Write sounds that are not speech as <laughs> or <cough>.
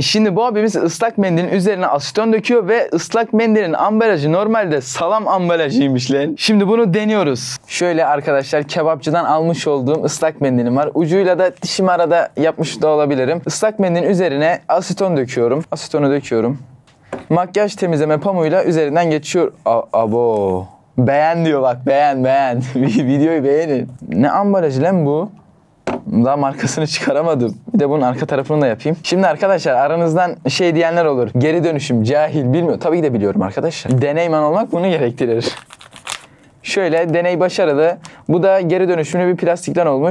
Şimdi bu abimiz ıslak mendilin üzerine aseton döküyor ve ıslak mendilin ambalajı normalde salam ambalajıymış lan. Şimdi bunu deniyoruz. Şöyle arkadaşlar kebapçıdan almış olduğum ıslak mendilim var. Ucuyla da dişimi arada yapmış da olabilirim. Islak mendilin üzerine aseton döküyorum. Asetonu döküyorum. Makyaj temizleme pamuğuyla üzerinden geçiyor. A- abo. Beğen diyor bak beğen beğen. <laughs> Videoyu beğenin. Ne ambalajı lan bu? Daha markasını <laughs> çıkaramadım. Bir de bunun arka tarafını da yapayım. Şimdi arkadaşlar aranızdan şey diyenler olur. Geri dönüşüm, cahil, bilmiyor. Tabii ki de biliyorum arkadaşlar. Deneyman olmak bunu gerektirir. Şöyle deney başarılı. Bu da geri dönüşümlü bir plastikten olmuş.